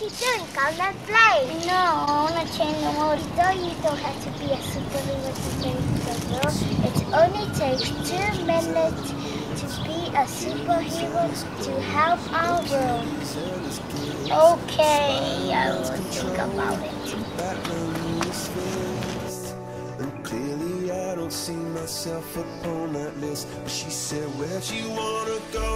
you doing? Go let's play. No, to change the world. No, you don't have to be a superhero to save the world. It only takes two minutes to be a superhero to help our world. Okay, I will think about it. And myself upon that list But she said, where'd you wanna go?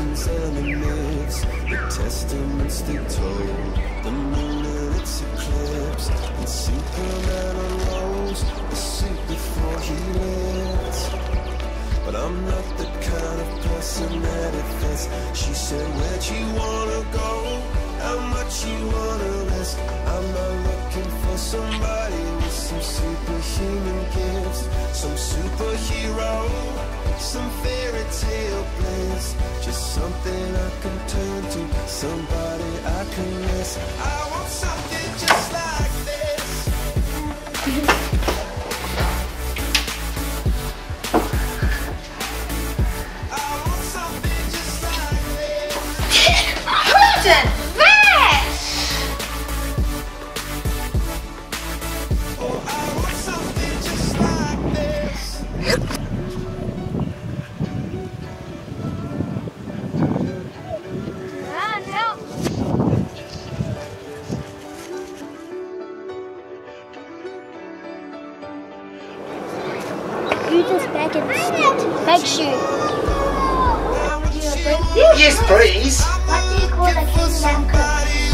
Legends and the myths, the testaments they told, the moon and its eclipse, and Superman unrolls the suit before he lived. But I'm not the kind of person that it fits. She said, Where'd you wanna go? How much you wanna risk? I'm not looking for somebody with some superhuman gifts, some superhero, some tale bliss. Just something I can turn to, somebody I can You just the seat. Make sure. Yes, please. What do you call the kingdom cook? I don't know.